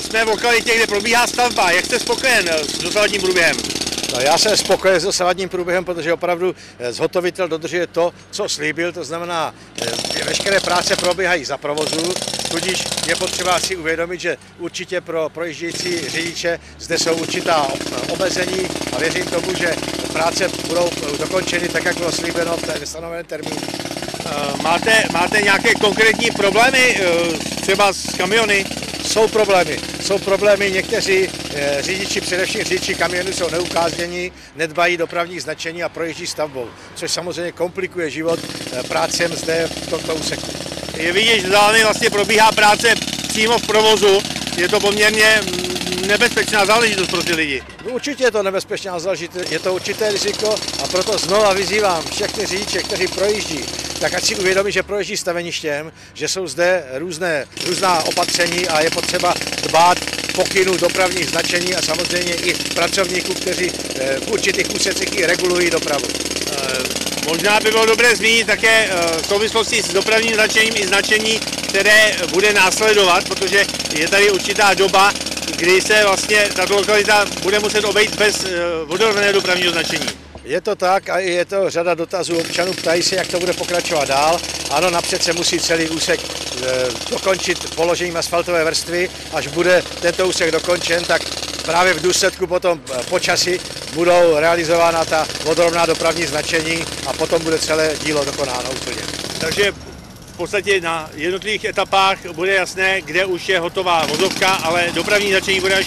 Jsme v lokalitě, kde probíhá stavba. Jak jste spokojen s dosavadním průběhem? No, já jsem spokojen s dosavadním průběhem, protože opravdu eh, zhotovitel dodržuje to, co slíbil, to znamená, že veškeré práce probíhají za provozu, tudíž je potřeba si uvědomit, že určitě pro projíždějící řidiče zde jsou určitá omezení a věřím tomu, že práce budou dokončeny tak, jak bylo slíbeno v stanoveném termínu. Máte, máte nějaké konkrétní problémy třeba s kamiony? Jsou problémy. Jsou problémy, někteří e, řidiči, především řidiči kamionů, jsou neukáznění, nedbají dopravních značení a projíždí stavbou, což samozřejmě komplikuje život e, prácem zde v tomto úseku. Je vidět, že zároveň vlastně probíhá práce přímo v provozu. Je to poměrně mm, nebezpečná záležitost pro ty lidi. No, určitě je to nebezpečná záležitost, je to určité riziko a proto znova vyzývám všechny řidiče, kteří projíždí tak ať si uvědomí, že proježdí staveništěm, že jsou zde různé, různá opatření a je potřeba dbát pokynů dopravních značení a samozřejmě i pracovníků, kteří eh, v určitých úsecích i regulují dopravu. Eh, možná by bylo dobré zmínit také eh, v souvislosti s dopravním značením i značení, které bude následovat, protože je tady určitá doba, kdy se vlastně tato lokalita bude muset obejít bez vodorovného dopravního značení. Je to tak a je to řada dotazů občanů, ptají se, jak to bude pokračovat dál. Ano, napřed se musí celý úsek e, dokončit položením asfaltové vrstvy. Až bude tento úsek dokončen, tak právě v důsledku potom e, počasí budou realizována ta vodorovná dopravní značení a potom bude celé dílo dokonáno úplně. Takže v podstatě na jednotlivých etapách bude jasné, kde už je hotová vozovka, ale dopravní značení bude až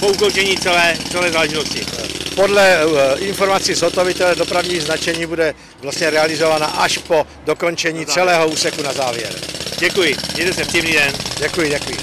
po ukončení celé, celé záležitosti. Podle eh, informací zhotovitele dopravní značení bude vlastně realizována až po dokončení celého úseku na závěr. Děkuji, mějte se příjemný den. Děkuji, děkuji.